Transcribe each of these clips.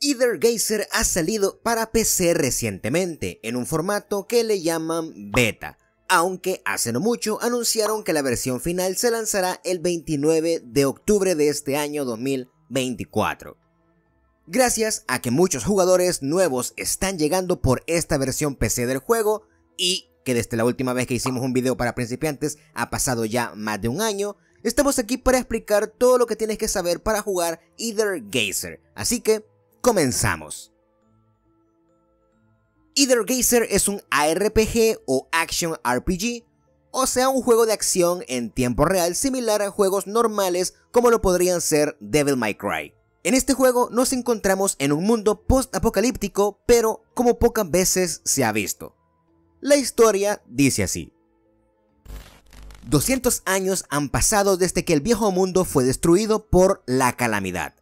Either Geyser ha salido para PC recientemente en un formato que le llaman beta, aunque hace no mucho anunciaron que la versión final se lanzará el 29 de octubre de este año 2024. Gracias a que muchos jugadores nuevos están llegando por esta versión PC del juego y que desde la última vez que hicimos un video para principiantes ha pasado ya más de un año, estamos aquí para explicar todo lo que tienes que saber para jugar Either Geyser, así que Comenzamos. Either Gazer es un ARPG o Action RPG, o sea un juego de acción en tiempo real similar a juegos normales como lo podrían ser Devil May Cry. En este juego nos encontramos en un mundo post-apocalíptico, pero como pocas veces se ha visto. La historia dice así. 200 años han pasado desde que el viejo mundo fue destruido por la calamidad.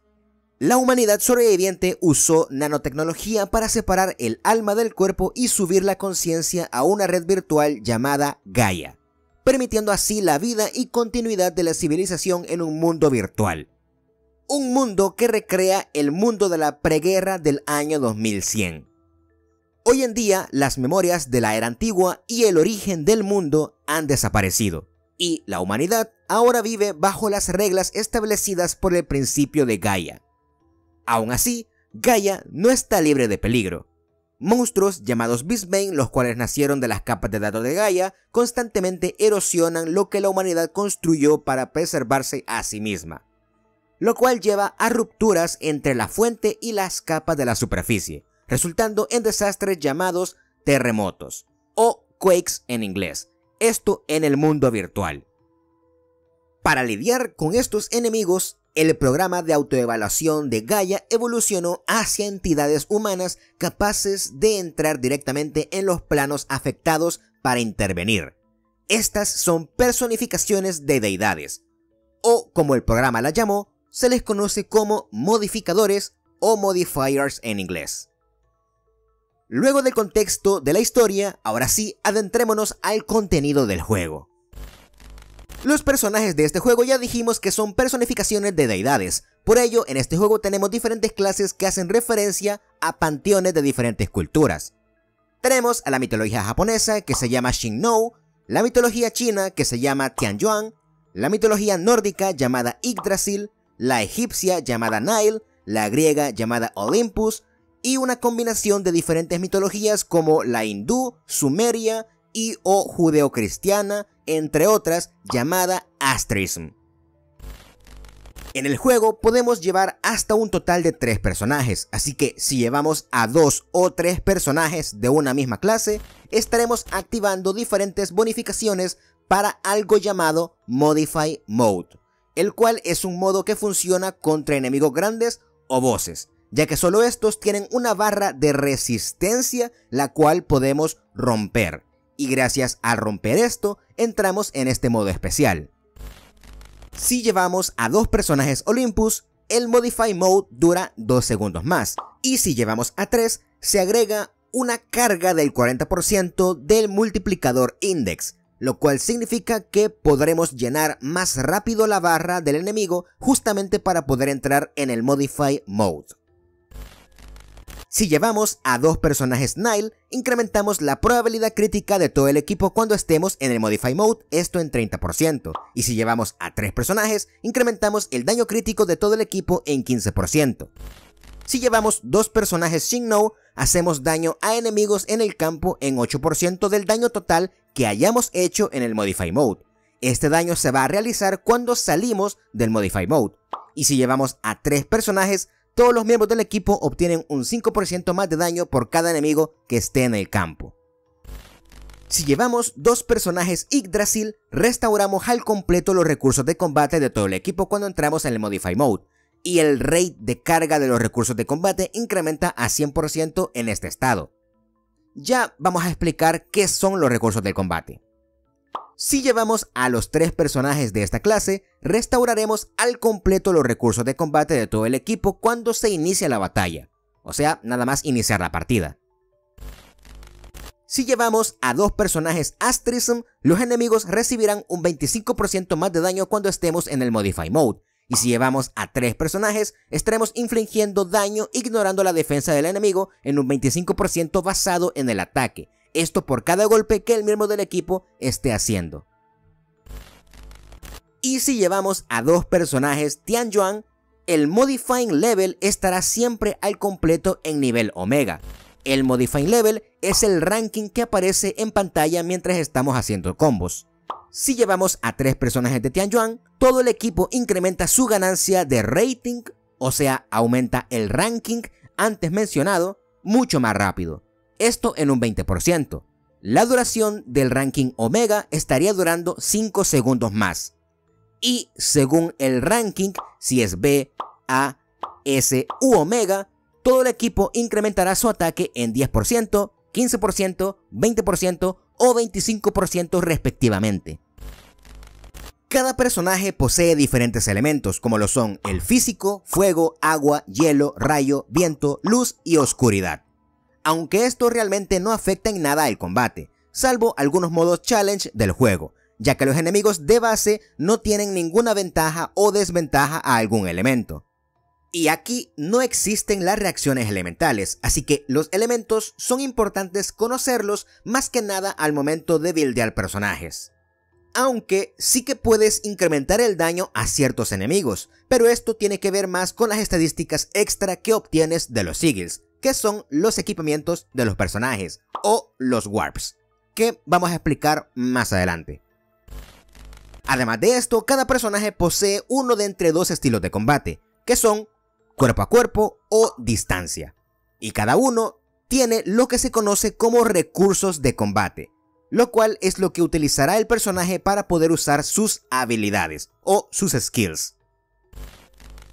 La humanidad sobreviviente usó nanotecnología para separar el alma del cuerpo y subir la conciencia a una red virtual llamada Gaia, permitiendo así la vida y continuidad de la civilización en un mundo virtual. Un mundo que recrea el mundo de la preguerra del año 2100. Hoy en día, las memorias de la era antigua y el origen del mundo han desaparecido, y la humanidad ahora vive bajo las reglas establecidas por el principio de Gaia Aún así, Gaia no está libre de peligro. Monstruos llamados Beastbane, los cuales nacieron de las capas de datos de Gaia, constantemente erosionan lo que la humanidad construyó para preservarse a sí misma, lo cual lleva a rupturas entre la fuente y las capas de la superficie, resultando en desastres llamados terremotos, o quakes en inglés, esto en el mundo virtual. Para lidiar con estos enemigos, el programa de autoevaluación de Gaia evolucionó hacia entidades humanas capaces de entrar directamente en los planos afectados para intervenir. Estas son personificaciones de deidades, o como el programa la llamó, se les conoce como modificadores o modifiers en inglés. Luego del contexto de la historia, ahora sí, adentrémonos al contenido del juego. Los personajes de este juego ya dijimos que son personificaciones de deidades, por ello en este juego tenemos diferentes clases que hacen referencia a panteones de diferentes culturas. Tenemos a la mitología japonesa que se llama Shinnou, la mitología china que se llama Tianyuan, la mitología nórdica llamada Yggdrasil, la egipcia llamada Nile, la griega llamada Olympus, y una combinación de diferentes mitologías como la hindú, sumeria y o judeocristiana, entre otras, llamada Asterism. En el juego podemos llevar hasta un total de 3 personajes, así que si llevamos a 2 o 3 personajes de una misma clase, estaremos activando diferentes bonificaciones para algo llamado Modify Mode, el cual es un modo que funciona contra enemigos grandes o bosses, ya que solo estos tienen una barra de resistencia la cual podemos romper y gracias a romper esto, entramos en este modo especial. Si llevamos a dos personajes Olympus, el Modify Mode dura 2 segundos más, y si llevamos a 3, se agrega una carga del 40% del multiplicador index, lo cual significa que podremos llenar más rápido la barra del enemigo justamente para poder entrar en el Modify Mode. Si llevamos a dos personajes Nile, incrementamos la probabilidad crítica de todo el equipo cuando estemos en el Modify Mode, esto en 30%, y si llevamos a tres personajes, incrementamos el daño crítico de todo el equipo en 15%. Si llevamos dos personajes Shinnou, hacemos daño a enemigos en el campo en 8% del daño total que hayamos hecho en el Modify Mode. Este daño se va a realizar cuando salimos del Modify Mode. Y si llevamos a tres personajes, todos los miembros del equipo obtienen un 5% más de daño por cada enemigo que esté en el campo. Si llevamos dos personajes Yggdrasil, restauramos al completo los recursos de combate de todo el equipo cuando entramos en el Modify Mode, y el rate de carga de los recursos de combate incrementa a 100% en este estado. Ya vamos a explicar qué son los recursos del combate. Si llevamos a los tres personajes de esta clase, restauraremos al completo los recursos de combate de todo el equipo cuando se inicia la batalla, o sea, nada más iniciar la partida. Si llevamos a dos personajes Astrism, los enemigos recibirán un 25% más de daño cuando estemos en el Modify Mode, y si llevamos a 3 personajes, estaremos infligiendo daño ignorando la defensa del enemigo en un 25% basado en el ataque, esto por cada golpe que el miembro del equipo esté haciendo. Y si llevamos a dos personajes Tian Yuan, el Modifying Level estará siempre al completo en nivel Omega. El Modifying Level es el ranking que aparece en pantalla mientras estamos haciendo combos. Si llevamos a tres personajes de Tianyuan, todo el equipo incrementa su ganancia de rating, o sea, aumenta el ranking antes mencionado mucho más rápido. Esto en un 20%. La duración del ranking Omega estaría durando 5 segundos más. Y según el ranking, si es B, A, S u Omega, todo el equipo incrementará su ataque en 10%, 15%, 20% o 25% respectivamente. Cada personaje posee diferentes elementos como lo son el físico, fuego, agua, hielo, rayo, viento, luz y oscuridad. Aunque esto realmente no afecta en nada al combate, salvo algunos modos challenge del juego, ya que los enemigos de base no tienen ninguna ventaja o desventaja a algún elemento. Y aquí no existen las reacciones elementales, así que los elementos son importantes conocerlos más que nada al momento de buildear personajes. Aunque sí que puedes incrementar el daño a ciertos enemigos, pero esto tiene que ver más con las estadísticas extra que obtienes de los sigils, son los equipamientos de los personajes, o los warps, que vamos a explicar más adelante. Además de esto, cada personaje posee uno de entre dos estilos de combate, que son cuerpo a cuerpo o distancia. Y cada uno tiene lo que se conoce como recursos de combate, lo cual es lo que utilizará el personaje para poder usar sus habilidades o sus skills.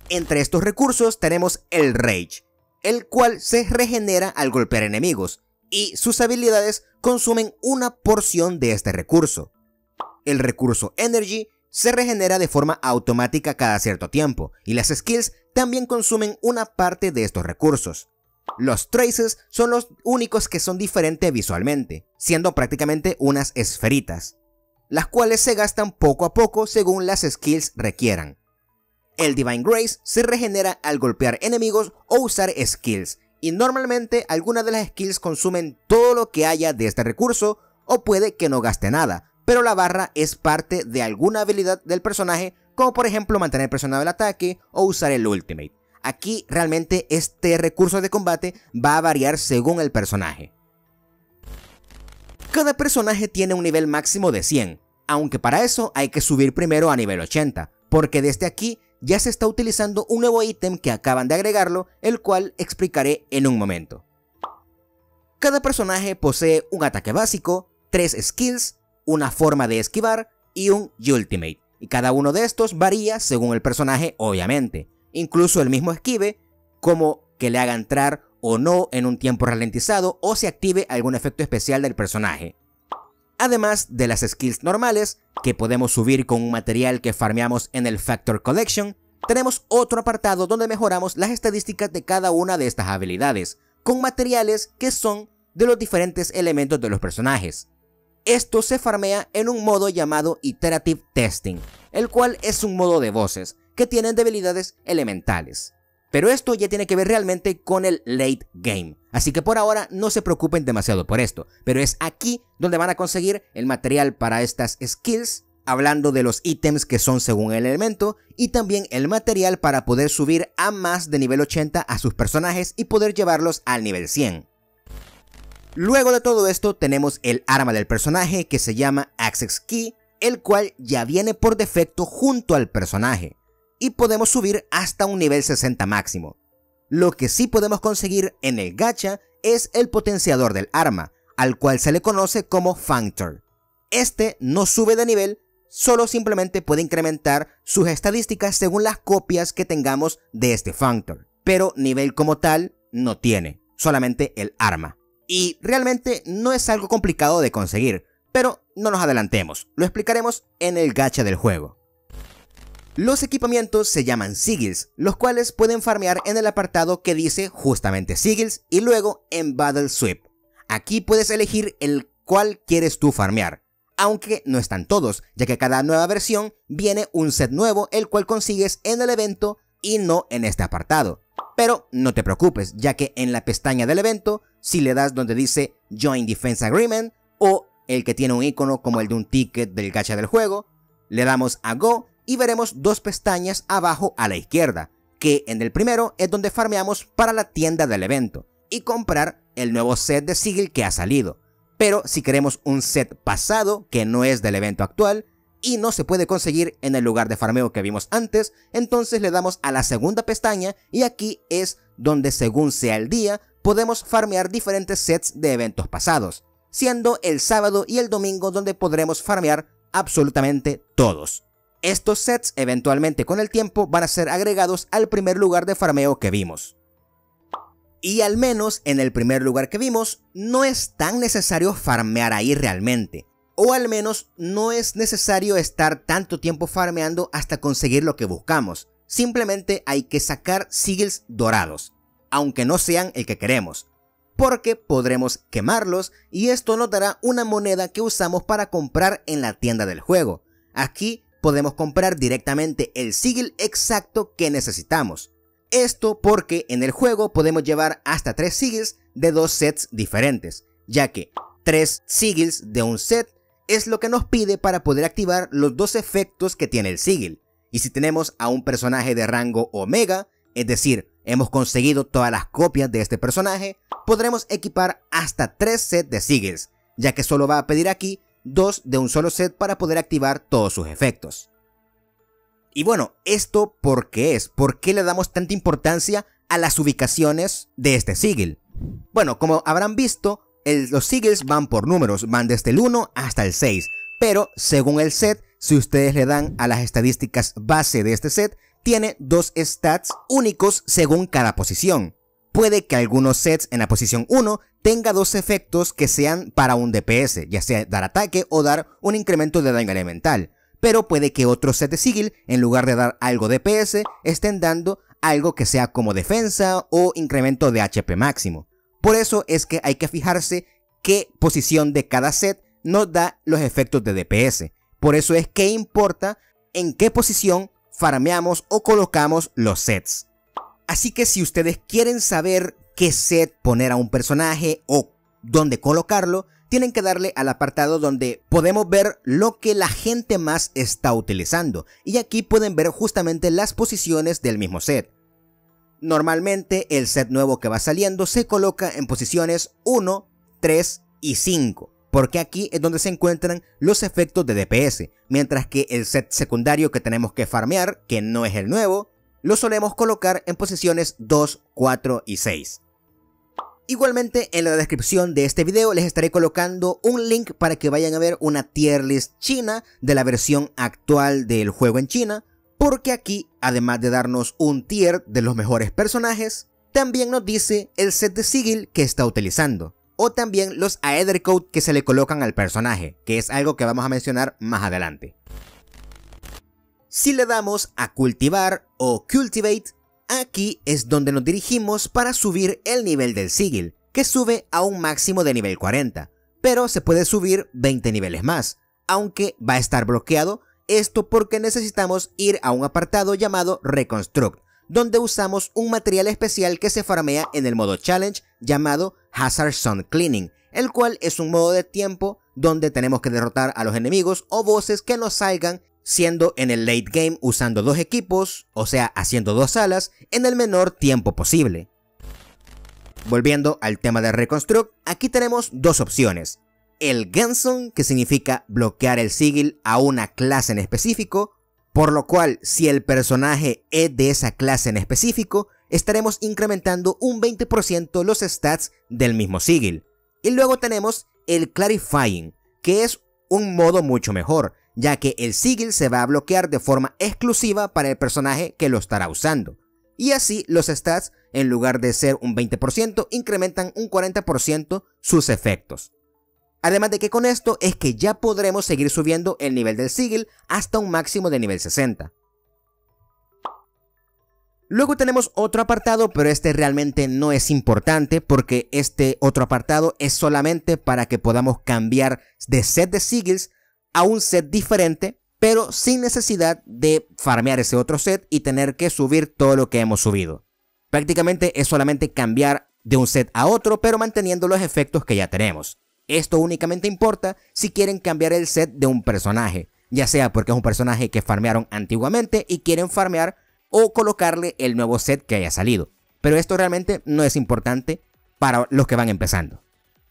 Entre estos recursos tenemos el Rage, el cual se regenera al golpear enemigos, y sus habilidades consumen una porción de este recurso. El recurso Energy se regenera de forma automática cada cierto tiempo, y las skills también consumen una parte de estos recursos. Los traces son los únicos que son diferentes visualmente, siendo prácticamente unas esferitas, las cuales se gastan poco a poco según las skills requieran. El Divine Grace se regenera al golpear enemigos o usar skills, y normalmente algunas de las skills consumen todo lo que haya de este recurso o puede que no gaste nada, pero la barra es parte de alguna habilidad del personaje, como por ejemplo mantener presionado el ataque o usar el ultimate. Aquí realmente este recurso de combate va a variar según el personaje. Cada personaje tiene un nivel máximo de 100, aunque para eso hay que subir primero a nivel 80, porque desde aquí ya se está utilizando un nuevo ítem que acaban de agregarlo, el cual explicaré en un momento. Cada personaje posee un ataque básico, 3 skills, una forma de esquivar y un ultimate, y cada uno de estos varía según el personaje obviamente, incluso el mismo esquive, como que le haga entrar o no en un tiempo ralentizado o se active algún efecto especial del personaje. Además de las skills normales, que podemos subir con un material que farmeamos en el Factor Collection, tenemos otro apartado donde mejoramos las estadísticas de cada una de estas habilidades, con materiales que son de los diferentes elementos de los personajes. Esto se farmea en un modo llamado Iterative Testing, el cual es un modo de voces que tienen debilidades elementales. Pero esto ya tiene que ver realmente con el late game, así que por ahora no se preocupen demasiado por esto, pero es aquí donde van a conseguir el material para estas skills, hablando de los ítems que son según el elemento, y también el material para poder subir a más de nivel 80 a sus personajes y poder llevarlos al nivel 100. Luego de todo esto tenemos el arma del personaje que se llama Access Key, el cual ya viene por defecto junto al personaje, y podemos subir hasta un nivel 60 máximo. Lo que sí podemos conseguir en el gacha es el potenciador del arma, al cual se le conoce como Functor. Este no sube de nivel, solo simplemente puede incrementar sus estadísticas según las copias que tengamos de este Functor, pero nivel como tal no tiene, solamente el arma. Y realmente no es algo complicado de conseguir, pero no nos adelantemos, lo explicaremos en el gacha del juego. Los equipamientos se llaman sigils, los cuales pueden farmear en el apartado que dice justamente sigils y luego en Battle Sweep. Aquí puedes elegir el cual quieres tú farmear. aunque no están todos, ya que cada nueva versión viene un set nuevo el cual consigues en el evento y no en este apartado. Pero no te preocupes, ya que en la pestaña del evento, si le das donde dice Join Defense Agreement o el que tiene un icono como el de un ticket del gacha del juego, le damos a Go y veremos dos pestañas abajo a la izquierda, que en el primero es donde farmeamos para la tienda del evento y comprar el nuevo set de Sigil que ha salido. Pero si queremos un set pasado que no es del evento actual y no se puede conseguir en el lugar de farmeo que vimos antes, entonces le damos a la segunda pestaña y aquí es donde según sea el día podemos farmear diferentes sets de eventos pasados, siendo el sábado y el domingo donde podremos farmear absolutamente todos. Estos sets eventualmente con el tiempo van a ser agregados al primer lugar de farmeo que vimos. Y al menos en el primer lugar que vimos, no es tan necesario farmear ahí realmente. O al menos no es necesario estar tanto tiempo farmeando hasta conseguir lo que buscamos. Simplemente hay que sacar sigils dorados, aunque no sean el que queremos. Porque podremos quemarlos y esto nos dará una moneda que usamos para comprar en la tienda del juego. Aquí podemos comprar directamente el sigil exacto que necesitamos. Esto porque en el juego podemos llevar hasta 3 sigils de dos sets diferentes, ya que 3 sigils de un set es lo que nos pide para poder activar los dos efectos que tiene el sigil. Y si tenemos a un personaje de rango omega, es decir, hemos conseguido todas las copias de este personaje, podremos equipar hasta 3 sets de sigils, ya que solo va a pedir aquí 2 de un solo set para poder activar todos sus efectos. Y bueno, ¿esto por qué es? ¿Por qué le damos tanta importancia a las ubicaciones de este sigil? Bueno, como habrán visto, los sigils van por números, van desde el 1 hasta el 6, pero según el set, si ustedes le dan a las estadísticas base de este set, tiene dos stats únicos según cada posición. Puede que algunos sets en la posición 1 tenga dos efectos que sean para un DPS, ya sea dar ataque o dar un incremento de daño elemental pero puede que otro set de sigil, en lugar de dar algo de PS, estén dando algo que sea como defensa o incremento de HP máximo. Por eso es que hay que fijarse qué posición de cada set nos da los efectos de DPS. Por eso es que importa en qué posición farmeamos o colocamos los sets. Así que si ustedes quieren saber qué set poner a un personaje o dónde colocarlo, tienen que darle al apartado donde podemos ver lo que la gente más está utilizando y aquí pueden ver justamente las posiciones del mismo set. Normalmente el set nuevo que va saliendo se coloca en posiciones 1, 3 y 5 porque aquí es donde se encuentran los efectos de DPS, mientras que el set secundario que tenemos que farmear, que no es el nuevo, lo solemos colocar en posiciones 2, 4 y 6. Igualmente en la descripción de este video les estaré colocando un link para que vayan a ver una tier list china de la versión actual del juego en China, porque aquí, además de darnos un tier de los mejores personajes, también nos dice el set de sigil que está utilizando, o también los Aether Code que se le colocan al personaje, que es algo que vamos a mencionar más adelante. Si le damos a cultivar o cultivate, Aquí es donde nos dirigimos para subir el nivel del sigil, que sube a un máximo de nivel 40, pero se puede subir 20 niveles más, aunque va a estar bloqueado, esto porque necesitamos ir a un apartado llamado Reconstruct, donde usamos un material especial que se farmea en el modo challenge llamado Hazard Sun Cleaning, el cual es un modo de tiempo donde tenemos que derrotar a los enemigos o bosses que nos salgan siendo en el late game usando dos equipos, o sea, haciendo dos salas, en el menor tiempo posible. Volviendo al tema de Reconstruct, aquí tenemos dos opciones. El Ganson, que significa bloquear el sigil a una clase en específico, por lo cual si el personaje es de esa clase en específico, estaremos incrementando un 20% los stats del mismo sigil. Y luego tenemos el Clarifying, que es un modo mucho mejor, ya que el sigil se va a bloquear de forma exclusiva para el personaje que lo estará usando. Y así los stats, en lugar de ser un 20%, incrementan un 40% sus efectos. Además de que con esto es que ya podremos seguir subiendo el nivel del sigil hasta un máximo de nivel 60. Luego tenemos otro apartado, pero este realmente no es importante porque este otro apartado es solamente para que podamos cambiar de set de sigils a un set diferente, pero sin necesidad de farmear ese otro set y tener que subir todo lo que hemos subido. Prácticamente es solamente cambiar de un set a otro, pero manteniendo los efectos que ya tenemos. Esto únicamente importa si quieren cambiar el set de un personaje, ya sea porque es un personaje que farmearon antiguamente y quieren farmear o colocarle el nuevo set que haya salido. Pero esto realmente no es importante para los que van empezando.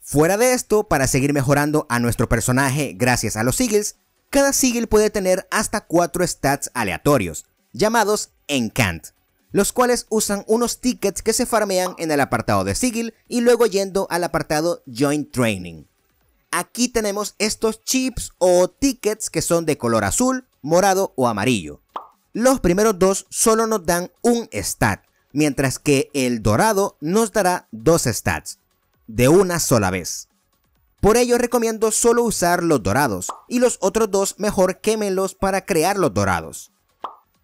Fuera de esto, para seguir mejorando a nuestro personaje gracias a los sigils, cada sigil puede tener hasta 4 stats aleatorios, llamados Encant, los cuales usan unos tickets que se farmean en el apartado de sigil y luego yendo al apartado Joint Training. Aquí tenemos estos chips o tickets que son de color azul, morado o amarillo. Los primeros dos solo nos dan un stat, mientras que el dorado nos dará dos stats, de una sola vez. Por ello recomiendo solo usar los dorados, y los otros dos mejor quémelos para crear los dorados.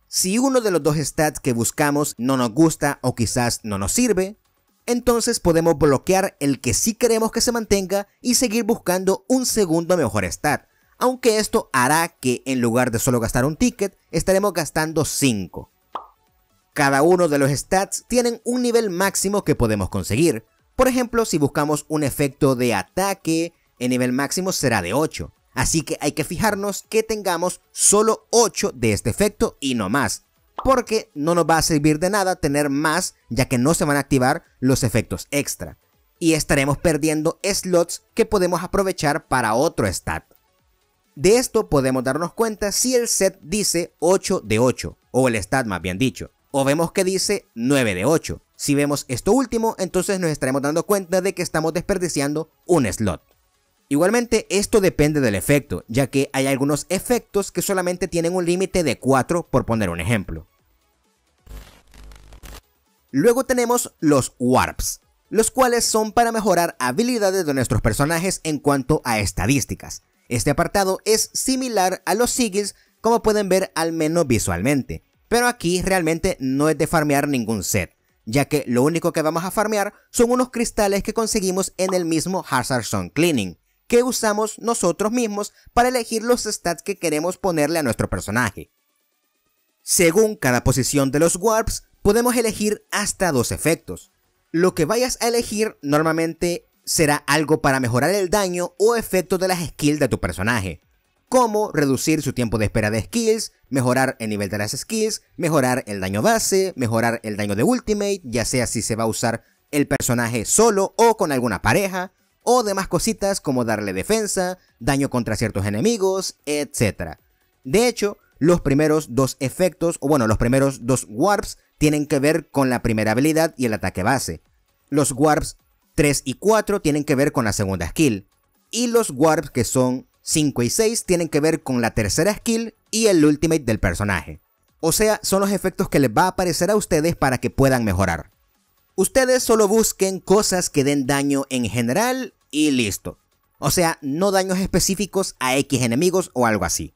Si uno de los dos stats que buscamos no nos gusta o quizás no nos sirve, entonces podemos bloquear el que sí queremos que se mantenga y seguir buscando un segundo mejor stat, aunque esto hará que en lugar de solo gastar un ticket, estaremos gastando 5. Cada uno de los stats tienen un nivel máximo que podemos conseguir, por ejemplo, si buscamos un efecto de ataque, el nivel máximo será de 8. Así que hay que fijarnos que tengamos solo 8 de este efecto y no más. Porque no nos va a servir de nada tener más ya que no se van a activar los efectos extra. Y estaremos perdiendo slots que podemos aprovechar para otro stat. De esto podemos darnos cuenta si el set dice 8 de 8, o el stat más bien dicho, o vemos que dice 9 de 8. Si vemos esto último, entonces nos estaremos dando cuenta de que estamos desperdiciando un slot. Igualmente, esto depende del efecto, ya que hay algunos efectos que solamente tienen un límite de 4 por poner un ejemplo. Luego tenemos los Warps, los cuales son para mejorar habilidades de nuestros personajes en cuanto a estadísticas. Este apartado es similar a los Sigils como pueden ver al menos visualmente, pero aquí realmente no es de farmear ningún set, ya que lo único que vamos a farmear son unos cristales que conseguimos en el mismo Hazard Zone Cleaning, que usamos nosotros mismos para elegir los stats que queremos ponerle a nuestro personaje. Según cada posición de los warps, podemos elegir hasta dos efectos. Lo que vayas a elegir normalmente será algo para mejorar el daño o efecto de las skills de tu personaje, como reducir su tiempo de espera de skills, mejorar el nivel de las skills, mejorar el daño base, mejorar el daño de ultimate, ya sea si se va a usar el personaje solo o con alguna pareja, o demás cositas como darle defensa, daño contra ciertos enemigos, etc. De hecho, los primeros dos efectos, o bueno, los primeros dos warps tienen que ver con la primera habilidad y el ataque base. Los warps 3 y 4 tienen que ver con la segunda skill. Y los warps que son 5 y 6 tienen que ver con la tercera skill y el ultimate del personaje. O sea, son los efectos que les va a aparecer a ustedes para que puedan mejorar. Ustedes solo busquen cosas que den daño en general y listo. O sea, no daños específicos a X enemigos o algo así.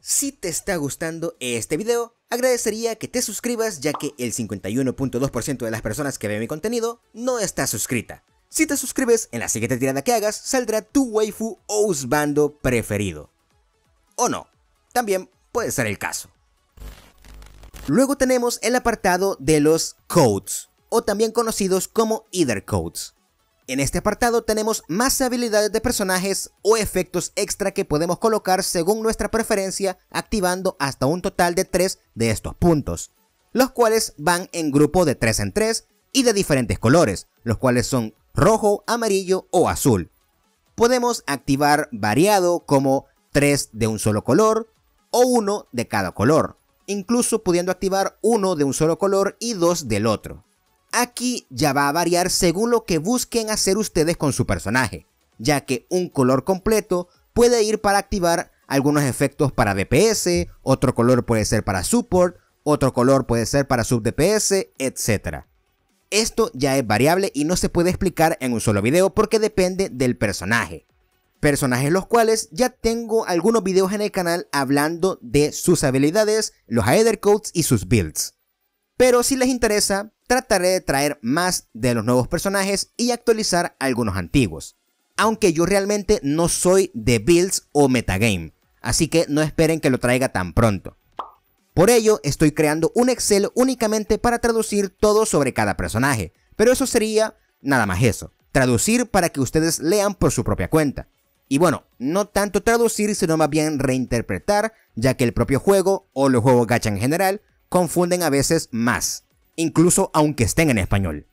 Si te está gustando este video, agradecería que te suscribas ya que el 51.2% de las personas que ven mi contenido no está suscrita. Si te suscribes, en la siguiente tirada que hagas saldrá tu waifu o usbando preferido. O no, también puede ser el caso. Luego tenemos el apartado de los codes, o también conocidos como Ether Codes. En este apartado tenemos más habilidades de personajes o efectos extra que podemos colocar según nuestra preferencia activando hasta un total de 3 de estos puntos, los cuales van en grupo de 3 en 3 y de diferentes colores, los cuales son rojo, amarillo o azul. Podemos activar variado como 3 de un solo color o 1 de cada color, incluso pudiendo activar uno de un solo color y dos del otro. Aquí ya va a variar según lo que busquen hacer ustedes con su personaje, ya que un color completo puede ir para activar algunos efectos para DPS, otro color puede ser para support, otro color puede ser para sub DPS, etc. Esto ya es variable y no se puede explicar en un solo video porque depende del personaje. Personajes los cuales ya tengo algunos videos en el canal hablando de sus habilidades, los header codes y sus builds. Pero si les interesa, trataré de traer más de los nuevos personajes y actualizar algunos antiguos. aunque yo realmente no soy de builds o metagame, así que no esperen que lo traiga tan pronto. Por ello, estoy creando un Excel únicamente para traducir todo sobre cada personaje, pero eso sería nada más eso, traducir para que ustedes lean por su propia cuenta. Y bueno, no tanto traducir, sino más bien reinterpretar, ya que el propio juego, o los juegos gacha en general, confunden a veces más, incluso aunque estén en español.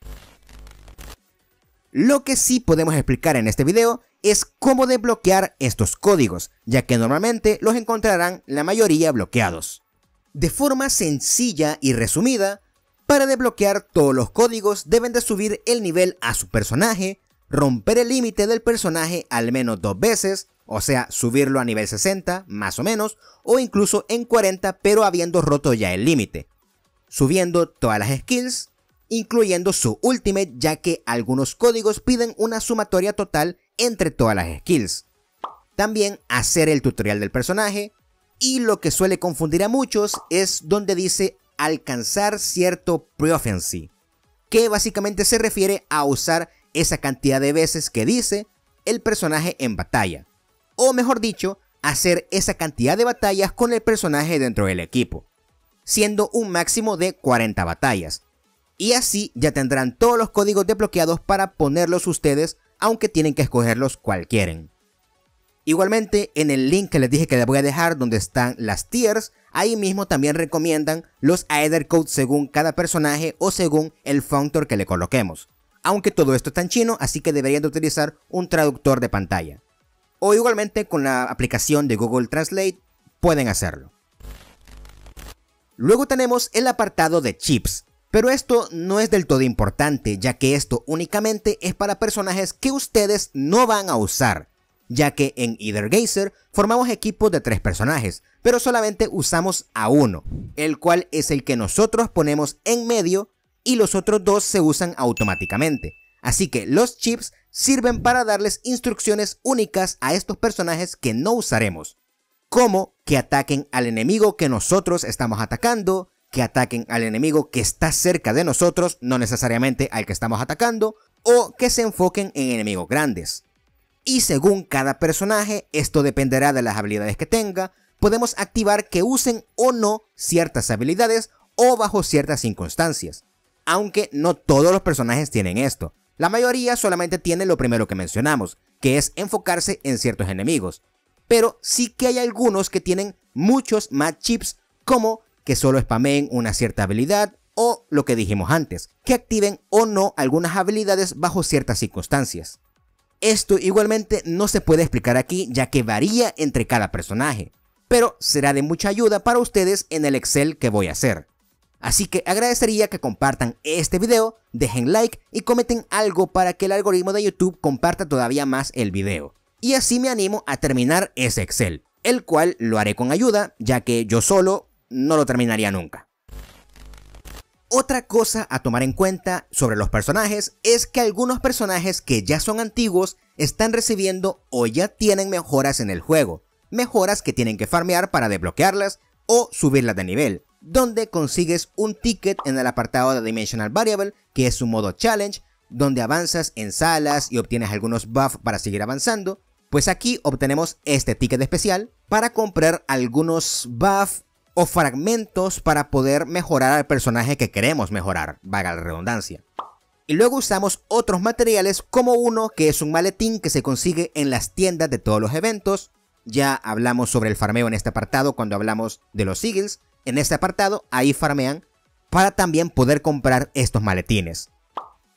Lo que sí podemos explicar en este video es cómo desbloquear estos códigos, ya que normalmente los encontrarán la mayoría bloqueados. De forma sencilla y resumida, para desbloquear todos los códigos deben de subir el nivel a su personaje, romper el límite del personaje al menos dos veces, o sea, subirlo a nivel 60, más o menos, o incluso en 40 pero habiendo roto ya el límite, subiendo todas las skills, incluyendo su ultimate ya que algunos códigos piden una sumatoria total entre todas las skills. También hacer el tutorial del personaje, y lo que suele confundir a muchos es donde dice alcanzar cierto proficiency, que básicamente se refiere a usar esa cantidad de veces que dice el personaje en batalla, o mejor dicho, hacer esa cantidad de batallas con el personaje dentro del equipo, siendo un máximo de 40 batallas, y así ya tendrán todos los códigos desbloqueados para ponerlos ustedes, aunque tienen que escogerlos cual quieren. Igualmente, en el link que les dije que les voy a dejar donde están las tiers, ahí mismo también recomiendan los Aether Codes según cada personaje o según el functor que le coloquemos. Aunque todo esto está en chino, así que deberían de utilizar un traductor de pantalla. O igualmente con la aplicación de Google Translate pueden hacerlo. Luego tenemos el apartado de chips, pero esto no es del todo importante, ya que esto únicamente es para personajes que ustedes no van a usar, ya que en Either Gazer formamos equipos de tres personajes, pero solamente usamos a uno, el cual es el que nosotros ponemos en medio y los otros dos se usan automáticamente. Así que los chips sirven para darles instrucciones únicas a estos personajes que no usaremos, como que ataquen al enemigo que nosotros estamos atacando, que ataquen al enemigo que está cerca de nosotros, no necesariamente al que estamos atacando, o que se enfoquen en enemigos grandes. Y según cada personaje, esto dependerá de las habilidades que tenga, podemos activar que usen o no ciertas habilidades o bajo ciertas circunstancias. Aunque no todos los personajes tienen esto. La mayoría solamente tiene lo primero que mencionamos, que es enfocarse en ciertos enemigos. Pero sí que hay algunos que tienen muchos más chips, como que solo spameen una cierta habilidad o lo que dijimos antes, que activen o no algunas habilidades bajo ciertas circunstancias. Esto igualmente no se puede explicar aquí ya que varía entre cada personaje, pero será de mucha ayuda para ustedes en el Excel que voy a hacer. Así que agradecería que compartan este video, dejen like y comenten algo para que el algoritmo de YouTube comparta todavía más el video. Y así me animo a terminar ese Excel, el cual lo haré con ayuda, ya que yo solo no lo terminaría nunca. Otra cosa a tomar en cuenta sobre los personajes es que algunos personajes que ya son antiguos están recibiendo o ya tienen mejoras en el juego, mejoras que tienen que farmear para desbloquearlas o subirlas de nivel, donde consigues un ticket en el apartado de Dimensional Variable, que es su modo challenge, donde avanzas en salas y obtienes algunos buffs para seguir avanzando, pues aquí obtenemos este ticket especial para comprar algunos buffs o fragmentos para poder mejorar al personaje que queremos mejorar, vaga la redundancia. Y luego usamos otros materiales como uno que es un maletín que se consigue en las tiendas de todos los eventos. Ya hablamos sobre el farmeo en este apartado cuando hablamos de los sigils. En este apartado ahí farmean para también poder comprar estos maletines.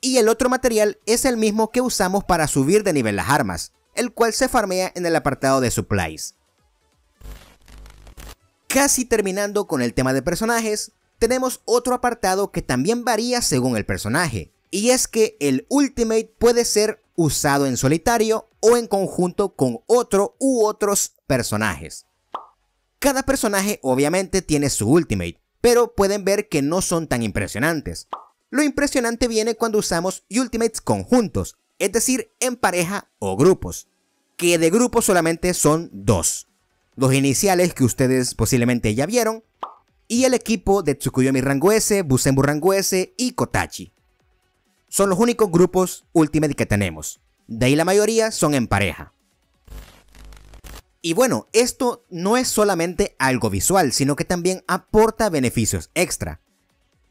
Y el otro material es el mismo que usamos para subir de nivel las armas, el cual se farmea en el apartado de supplies. Casi terminando con el tema de personajes, tenemos otro apartado que también varía según el personaje, y es que el Ultimate puede ser usado en solitario o en conjunto con otro u otros personajes. Cada personaje obviamente tiene su Ultimate, pero pueden ver que no son tan impresionantes. Lo impresionante viene cuando usamos Ultimates conjuntos, es decir, en pareja o grupos, que de grupos solamente son dos los iniciales que ustedes posiblemente ya vieron, y el equipo de Tsukuyomi Rango S, Busenbu Rango S y Kotachi. Son los únicos grupos Ultimate que tenemos. de ahí la mayoría son en pareja. Y bueno, esto no es solamente algo visual, sino que también aporta beneficios extra.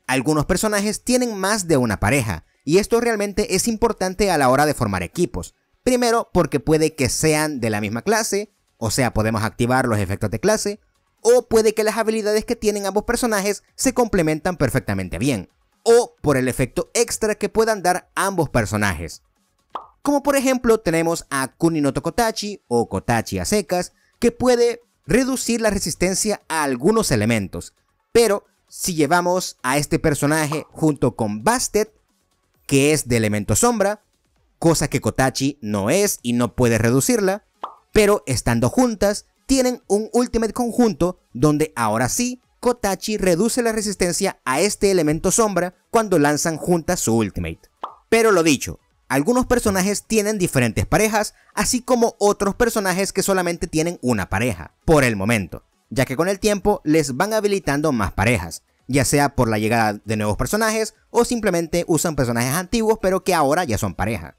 Algunos personajes tienen más de una pareja, y esto realmente es importante a la hora de formar equipos. Primero, porque puede que sean de la misma clase, o sea, podemos activar los efectos de clase, o puede que las habilidades que tienen ambos personajes se complementan perfectamente bien, o por el efecto extra que puedan dar ambos personajes. Como por ejemplo tenemos a Kuninoto Kotachi o Kotachi a secas, que puede reducir la resistencia a algunos elementos, pero si llevamos a este personaje junto con Bastet, que es de elemento sombra, cosa que Kotachi no es y no puede reducirla, pero estando juntas, tienen un Ultimate conjunto donde ahora sí, Kotachi reduce la resistencia a este elemento sombra cuando lanzan juntas su Ultimate. Pero lo dicho, algunos personajes tienen diferentes parejas, así como otros personajes que solamente tienen una pareja, por el momento, ya que con el tiempo les van habilitando más parejas, ya sea por la llegada de nuevos personajes o simplemente usan personajes antiguos pero que ahora ya son pareja.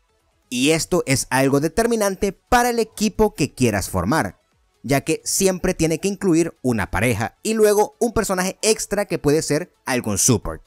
Y esto es algo determinante para el equipo que quieras formar, ya que siempre tiene que incluir una pareja y luego un personaje extra que puede ser algún support.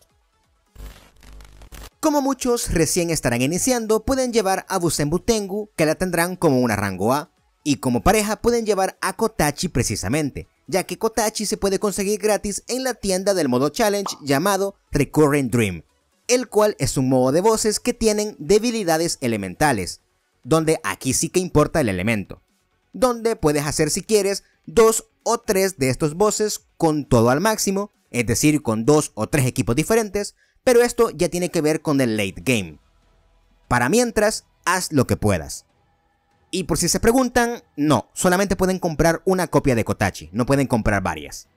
Como muchos recién estarán iniciando, pueden llevar a Busenbu Tengu, que la tendrán como una rango A, y como pareja pueden llevar a Kotachi precisamente, ya que Kotachi se puede conseguir gratis en la tienda del modo challenge llamado Recurring Dream, el cual es un modo de voces que tienen debilidades elementales, donde aquí sí que importa el elemento, donde puedes hacer si quieres dos o tres de estos voces con todo al máximo, es decir, con dos o tres equipos diferentes, pero esto ya tiene que ver con el late game. Para mientras, haz lo que puedas. Y por si se preguntan, no, solamente pueden comprar una copia de Kotachi, no pueden comprar varias.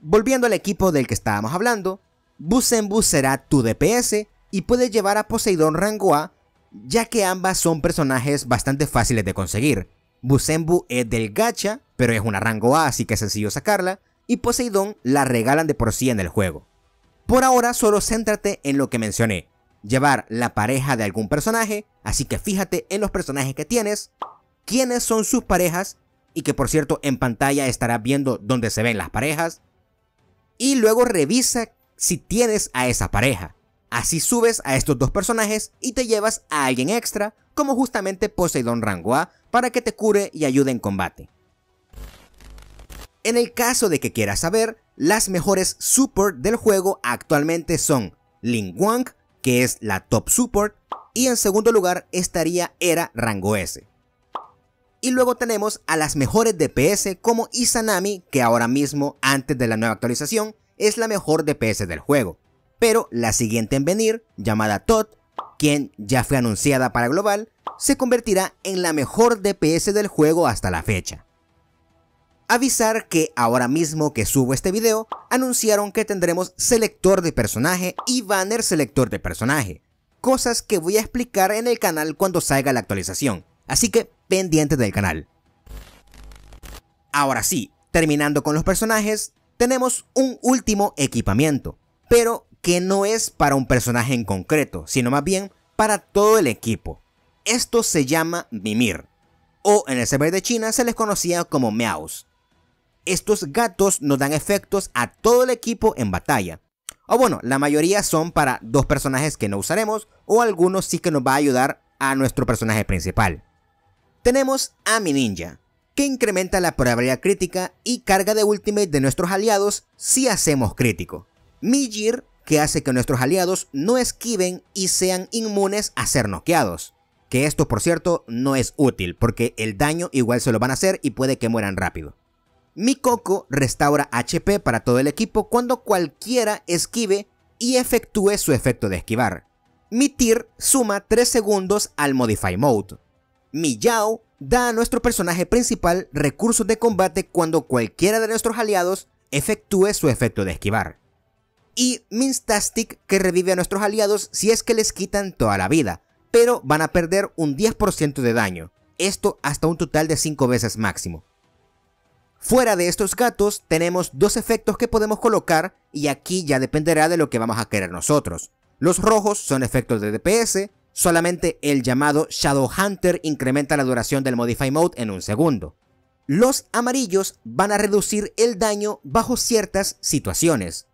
Volviendo al equipo del que estábamos hablando, Busenbu será tu DPS y puedes llevar a Poseidon rango A, ya que ambas son personajes bastante fáciles de conseguir. Busenbu es del gacha, pero es una rango A, así que es sencillo sacarla, y Poseidon la regalan de por sí en el juego. Por ahora solo céntrate en lo que mencioné, llevar la pareja de algún personaje, así que fíjate en los personajes que tienes, quiénes son sus parejas, y que por cierto en pantalla estarás viendo dónde se ven las parejas, y luego revisa si tienes a esa pareja. Así subes a estos dos personajes y te llevas a alguien extra, como justamente Poseidon Rangua, para que te cure y ayude en combate. En el caso de que quieras saber, las mejores support del juego actualmente son Ling Wang, que es la top support, y en segundo lugar estaría Era rango S. Y luego tenemos a las mejores DPS como Izanami, que ahora mismo, antes de la nueva actualización, es la mejor DPS del juego. Pero la siguiente en venir, llamada Tot, quien ya fue anunciada para global, se convertirá en la mejor DPS del juego hasta la fecha. Avisar que ahora mismo que subo este video, anunciaron que tendremos selector de personaje y banner selector de personaje, cosas que voy a explicar en el canal cuando salga la actualización, así que pendiente del canal. Ahora sí, terminando con los personajes, tenemos un último equipamiento, pero que no es para un personaje en concreto, sino más bien para todo el equipo. Esto se llama Mimir, o en el server de China se les conocía como Meows estos gatos nos dan efectos a todo el equipo en batalla. O bueno, la mayoría son para dos personajes que no usaremos o algunos sí que nos va a ayudar a nuestro personaje principal. Tenemos a mi ninja, que incrementa la probabilidad crítica y carga de ultimate de nuestros aliados si hacemos crítico. Mi Jir, que hace que nuestros aliados no esquiven y sean inmunes a ser noqueados. Que esto por cierto no es útil porque el daño igual se lo van a hacer y puede que mueran rápido. Mi Coco restaura HP para todo el equipo cuando cualquiera esquive y efectúe su efecto de esquivar. Mi Tir suma 3 segundos al Modify Mode. Mi Yao da a nuestro personaje principal recursos de combate cuando cualquiera de nuestros aliados efectúe su efecto de esquivar. Y Minstastic que revive a nuestros aliados si es que les quitan toda la vida, pero van a perder un 10% de daño, esto hasta un total de 5 veces máximo. Fuera de estos gatos tenemos dos efectos que podemos colocar y aquí ya dependerá de lo que vamos a querer nosotros. Los rojos son efectos de DPS Solamente el llamado Shadow Hunter incrementa la duración del Modify Mode en un segundo. Los amarillos van a reducir el daño bajo ciertas situaciones.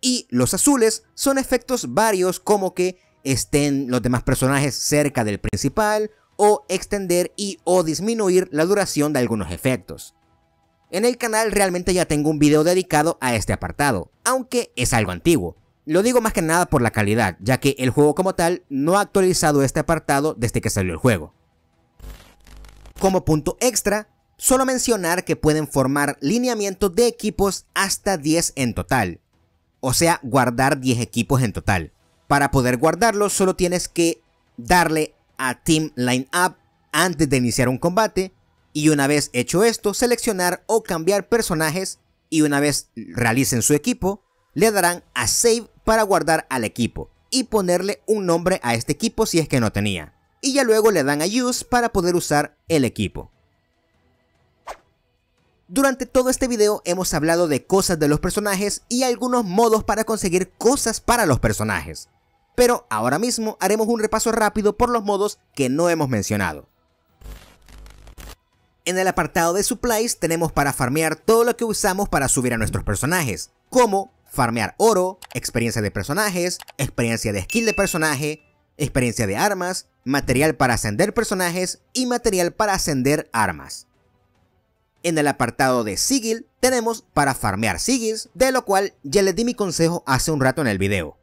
Y los azules son efectos varios como que estén los demás personajes cerca del principal o extender y o disminuir la duración de algunos efectos. En el canal realmente ya tengo un video dedicado a este apartado, aunque es algo antiguo. Lo digo más que nada por la calidad, ya que el juego como tal no ha actualizado este apartado desde que salió el juego. Como punto extra, solo mencionar que pueden formar lineamientos de equipos hasta 10 en total, o sea, guardar 10 equipos en total. Para poder guardarlos solo tienes que darle a Team Line Up antes de iniciar un combate y una vez hecho esto seleccionar o cambiar personajes y una vez realicen su equipo le darán a Save para guardar al equipo y ponerle un nombre a este equipo si es que no tenía. Y ya luego le dan a Use para poder usar el equipo. Durante todo este video hemos hablado de cosas de los personajes y algunos modos para conseguir cosas para los personajes. Pero ahora mismo haremos un repaso rápido por los modos que no hemos mencionado. En el apartado de supplies tenemos para farmear todo lo que usamos para subir a nuestros personajes, como farmear oro, experiencia de personajes, experiencia de skill de personaje, experiencia de armas, material para ascender personajes y material para ascender armas. En el apartado de Sigil tenemos para farmear Sigils, de lo cual ya les di mi consejo hace un rato en el video.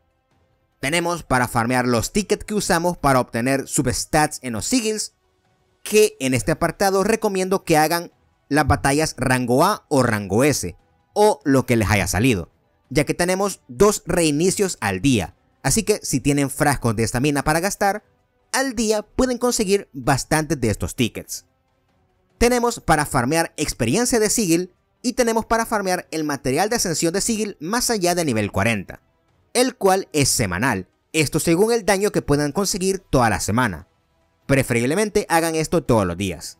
Tenemos para farmear los tickets que usamos para obtener substats en los Sigils, que en este apartado recomiendo que hagan las batallas rango A o rango S, o lo que les haya salido, ya que tenemos dos reinicios al día, así que si tienen frascos de estamina para gastar, al día pueden conseguir bastantes de estos tickets tenemos para farmear experiencia de Sigil y tenemos para farmear el material de ascensión de Sigil más allá de nivel 40, el cual es semanal, esto según el daño que puedan conseguir toda la semana. Preferiblemente hagan esto todos los días.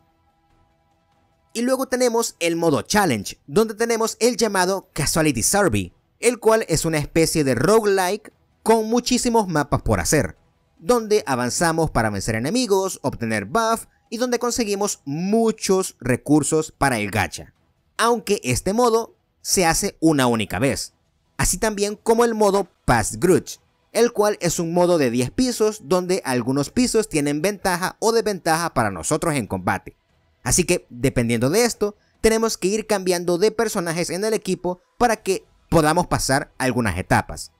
Y luego tenemos el modo Challenge, donde tenemos el llamado Casualty Survey, el cual es una especie de roguelike con muchísimos mapas por hacer, donde avanzamos para vencer enemigos, obtener buff y donde conseguimos muchos recursos para el gacha. Aunque este modo se hace una única vez, así también como el modo Past Grudge, el cual es un modo de 10 pisos donde algunos pisos tienen ventaja o desventaja para nosotros en combate. Así que dependiendo de esto, tenemos que ir cambiando de personajes en el equipo para que podamos pasar algunas etapas.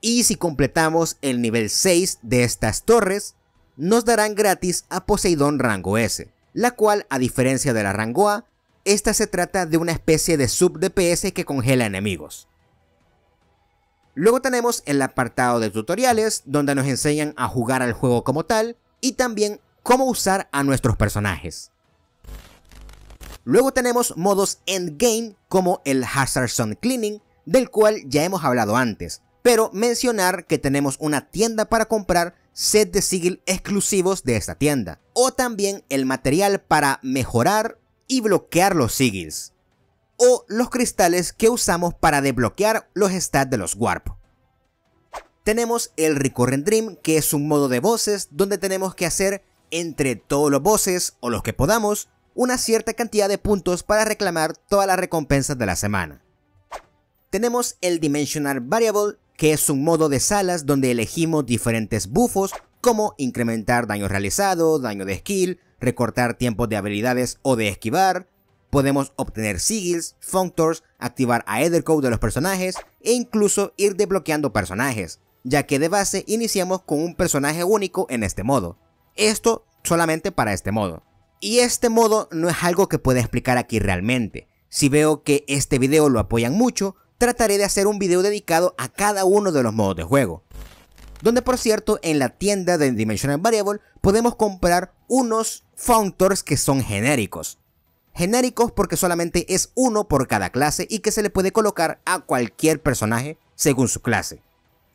Y si completamos el nivel 6 de estas torres, nos darán gratis a Poseidón rango S, la cual, a diferencia de la rango A, esta se trata de una especie de sub DPS que congela enemigos. Luego tenemos el apartado de tutoriales, donde nos enseñan a jugar al juego como tal, y también cómo usar a nuestros personajes. Luego tenemos modos endgame como el Hazard Zone Cleaning, del cual ya hemos hablado antes, pero mencionar que tenemos una tienda para comprar set de sigil exclusivos de esta tienda, o también el material para mejorar y bloquear los sigils, o los cristales que usamos para desbloquear los stats de los warp. Tenemos el Recurrent Dream, que es un modo de voces donde tenemos que hacer entre todos los bosses o los que podamos una cierta cantidad de puntos para reclamar todas las recompensas de la semana. Tenemos el Dimensional Variable, que es un modo de salas donde elegimos diferentes buffos como incrementar daño realizado, daño de skill, recortar tiempos de habilidades o de esquivar, podemos obtener sigils, functors, activar a Ethercode de los personajes e incluso ir desbloqueando personajes, ya que de base iniciamos con un personaje único en este modo. Esto solamente para este modo. Y este modo no es algo que pueda explicar aquí realmente. Si veo que este video lo apoyan mucho, trataré de hacer un video dedicado a cada uno de los modos de juego. Donde por cierto en la tienda de Dimensional Variable podemos comprar unos functors que son genéricos. Genéricos porque solamente es uno por cada clase y que se le puede colocar a cualquier personaje según su clase.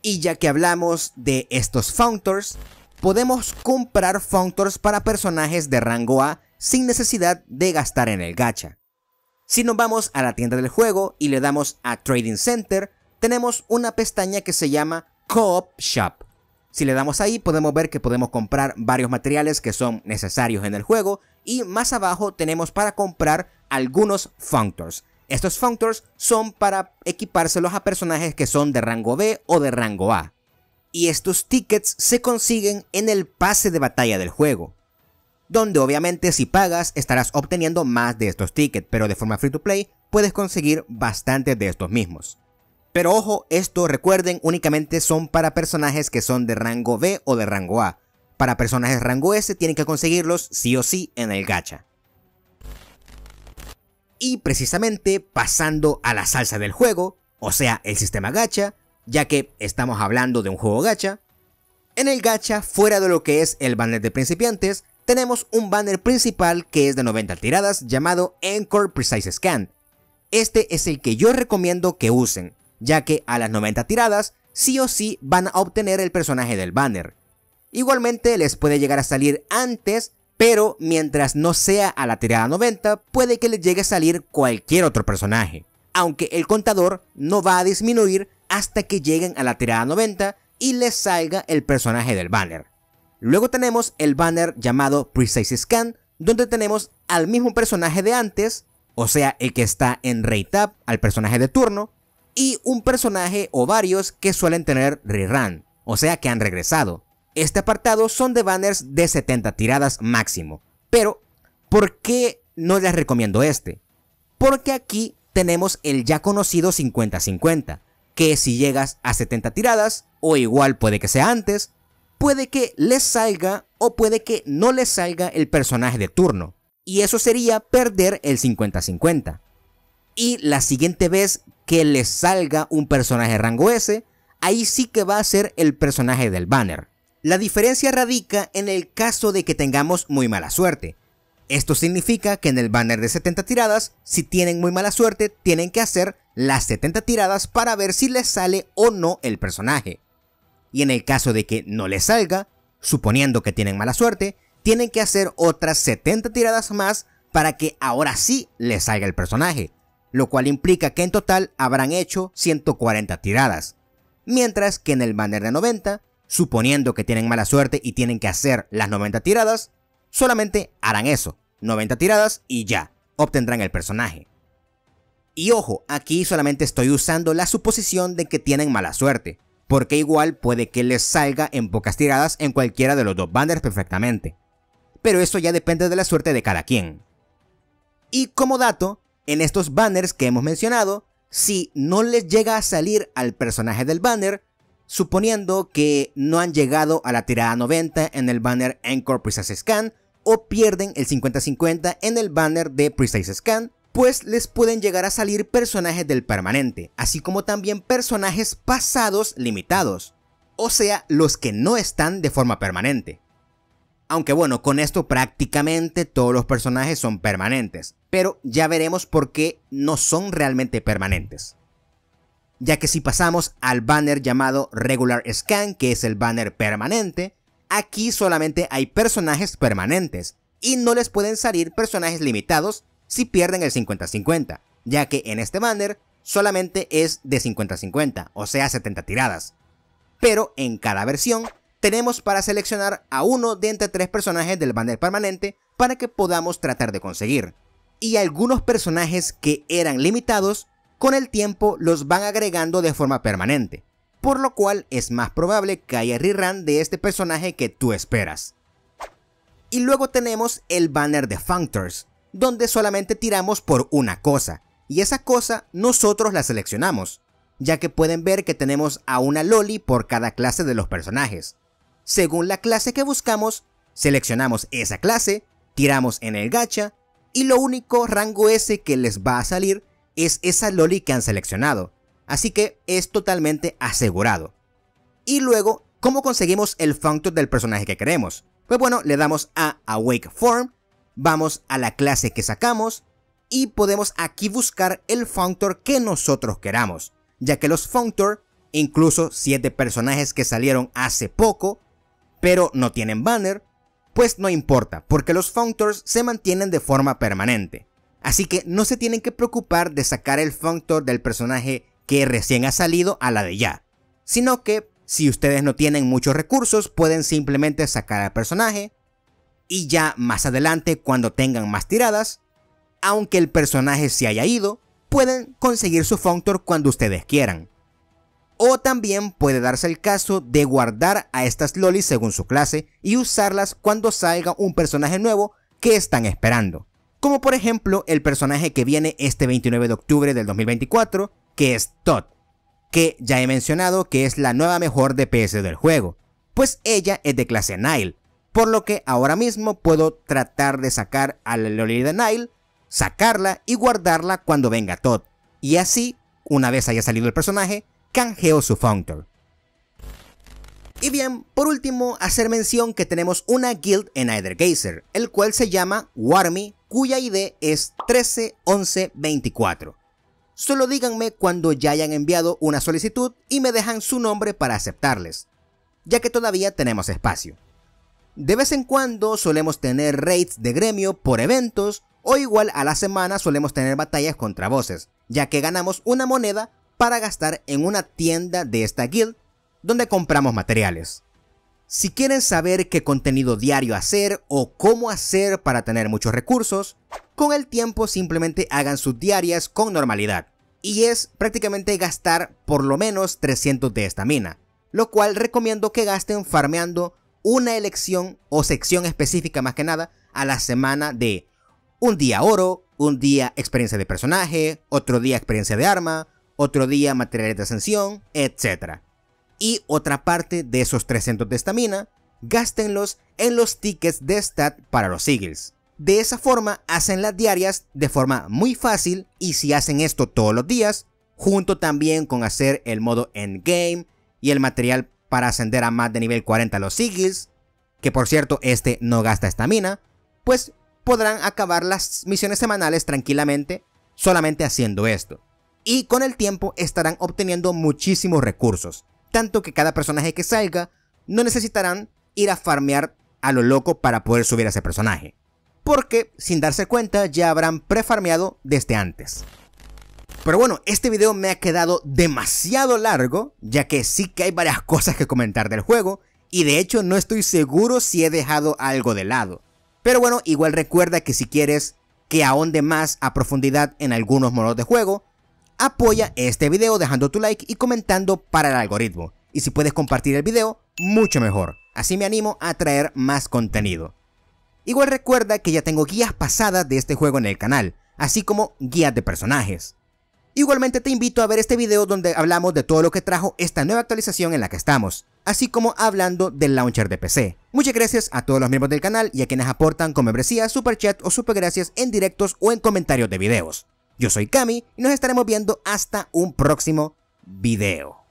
Y ya que hablamos de estos functors, podemos comprar functors para personajes de rango A sin necesidad de gastar en el gacha. Si nos vamos a la tienda del juego y le damos a Trading Center, tenemos una pestaña que se llama Co-op Shop. Si le damos ahí podemos ver que podemos comprar varios materiales que son necesarios en el juego y más abajo tenemos para comprar algunos Functors. Estos Functors son para equipárselos a personajes que son de rango B o de rango A. Y estos tickets se consiguen en el pase de batalla del juego. Donde obviamente si pagas estarás obteniendo más de estos tickets, pero de forma free to play puedes conseguir bastantes de estos mismos. Pero ojo, esto recuerden únicamente son para personajes que son de rango B o de rango A. Para personajes rango S tienen que conseguirlos sí o sí en el gacha. Y precisamente pasando a la salsa del juego, o sea el sistema gacha, ya que estamos hablando de un juego gacha, en el gacha, fuera de lo que es el banner de principiantes, tenemos un banner principal que es de 90 tiradas llamado Encore Precise Scan. Este es el que yo recomiendo que usen, ya que a las 90 tiradas sí o sí van a obtener el personaje del banner. Igualmente les puede llegar a salir antes, pero mientras no sea a la tirada 90, puede que les llegue a salir cualquier otro personaje, aunque el contador no va a disminuir hasta que lleguen a la tirada 90 y les salga el personaje del banner. Luego tenemos el banner llamado Precise Scan, donde tenemos al mismo personaje de antes, o sea, el que está en Rate Up al personaje de turno, y un personaje o varios que suelen tener rerun, o sea que han regresado. Este apartado son de banners de 70 tiradas máximo. Pero, ¿por qué no les recomiendo este? Porque aquí tenemos el ya conocido 50-50, que si llegas a 70 tiradas, o igual puede que sea antes, puede que les salga o puede que no les salga el personaje de turno. Y eso sería perder el 50-50. Y la siguiente vez que les salga un personaje rango S, ahí sí que va a ser el personaje del banner. La diferencia radica en el caso de que tengamos muy mala suerte. Esto significa que en el banner de 70 tiradas, si tienen muy mala suerte, tienen que hacer las 70 tiradas para ver si les sale o no el personaje. Y en el caso de que no les salga, suponiendo que tienen mala suerte, tienen que hacer otras 70 tiradas más para que ahora sí les salga el personaje lo cual implica que en total habrán hecho 140 tiradas. Mientras que en el banner de 90, suponiendo que tienen mala suerte y tienen que hacer las 90 tiradas, solamente harán eso, 90 tiradas y ya, obtendrán el personaje. Y ojo, aquí solamente estoy usando la suposición de que tienen mala suerte, porque igual puede que les salga en pocas tiradas en cualquiera de los dos banners perfectamente. Pero eso ya depende de la suerte de cada quien. Y como dato, en estos banners que hemos mencionado, si no les llega a salir al personaje del banner, suponiendo que no han llegado a la tirada 90 en el banner Encore Precise Scan o pierden el 50-50 en el banner de Precise Scan, pues les pueden llegar a salir personajes del permanente, así como también personajes pasados limitados, o sea, los que no están de forma permanente. Aunque bueno, con esto prácticamente todos los personajes son permanentes, pero ya veremos por qué no son realmente permanentes. Ya que si pasamos al banner llamado Regular Scan, que es el banner permanente, aquí solamente hay personajes permanentes y no les pueden salir personajes limitados si pierden el 50-50, ya que en este banner solamente es de 50-50, o sea 70 tiradas. Pero en cada versión tenemos para seleccionar a uno de entre tres personajes del banner permanente para que podamos tratar de conseguir. Y algunos personajes que eran limitados, con el tiempo los van agregando de forma permanente, por lo cual es más probable que haya rerun de este personaje que tú esperas. Y luego tenemos el banner de Functors, donde solamente tiramos por una cosa, y esa cosa nosotros la seleccionamos, ya que pueden ver que tenemos a una loli por cada clase de los personajes. Según la clase que buscamos, seleccionamos esa clase, tiramos en el gacha y lo único rango S que les va a salir es esa loli que han seleccionado. Así que es totalmente asegurado. Y luego, ¿cómo conseguimos el functor del personaje que queremos? Pues bueno, le damos a Awake Form, vamos a la clase que sacamos y podemos aquí buscar el functor que nosotros queramos, ya que los functor, incluso 7 personajes que salieron hace poco, pero no tienen banner, pues no importa, porque los functors se mantienen de forma permanente. Así que no se tienen que preocupar de sacar el functor del personaje que recién ha salido a la de ya, sino que Si ustedes no tienen muchos recursos, pueden simplemente sacar al personaje y ya más adelante, cuando tengan más tiradas, aunque el personaje se haya ido, pueden conseguir su Functor cuando ustedes quieran. O también puede darse el caso de guardar a estas lolis según su clase y usarlas cuando salga un personaje nuevo que están esperando. Como por ejemplo el personaje que viene este 29 de octubre del 2024, que es Todd, que ya he mencionado que es la nueva mejor DPS del juego, pues ella es de clase Nile, por lo que ahora mismo puedo tratar de sacar a la Loli de Nile, sacarla y guardarla cuando venga Todd, y así, una vez haya salido el personaje, canjeo su Functor. Y bien, por último, hacer mención que tenemos una guild en Gazer, el cual se llama Warmy, cuya ID es 131124. Solo díganme cuando ya hayan enviado una solicitud y me dejan su nombre para aceptarles, ya que todavía tenemos espacio. De vez en cuando solemos tener raids de gremio por eventos o igual a la semana solemos tener batallas contra voces, ya que ganamos una moneda para gastar en una tienda de esta guild donde compramos materiales. Si quieren saber qué contenido diario hacer o cómo hacer para tener muchos recursos, con el tiempo simplemente hagan sus diarias con normalidad. Y es prácticamente gastar por lo menos 300 de estamina, lo cual recomiendo que gasten farmeando una elección o sección específica más que nada a la semana de un día oro, un día experiencia de personaje, otro día experiencia de arma, otro día materiales de ascensión, etc y otra parte de esos 300 de estamina, gástenlos en los tickets de stat para los Eagles. De esa forma hacen las diarias de forma muy fácil y si hacen esto todos los días, junto también con hacer el modo endgame y el material para ascender a más de nivel 40 a los Eagles, que por cierto este no gasta estamina, pues podrán acabar las misiones semanales tranquilamente solamente haciendo esto. Y con el tiempo estarán obteniendo muchísimos recursos, tanto que cada personaje que salga no necesitarán ir a farmear a lo loco para poder subir a ese personaje, porque sin darse cuenta ya habrán prefarmeado desde antes. Pero bueno, este video me ha quedado demasiado largo, ya que sí que hay varias cosas que comentar del juego, y de hecho no estoy seguro si he dejado algo de lado. Pero bueno, igual recuerda que si quieres que ahonde más a profundidad en algunos modos de juego, apoya este video dejando tu like y comentando para el algoritmo. Y si puedes compartir el video, mucho mejor. Así me animo a traer más contenido. Igual recuerda que ya tengo guías pasadas de este juego en el canal, así como guías de personajes. Igualmente te invito a ver este video donde hablamos de todo lo que trajo esta nueva actualización en la que estamos, así como hablando del launcher de PC. Muchas gracias a todos los miembros del canal y a quienes aportan con membresía, super chat o super gracias en directos o en comentarios de videos. Yo soy Cami y nos estaremos viendo hasta un próximo video.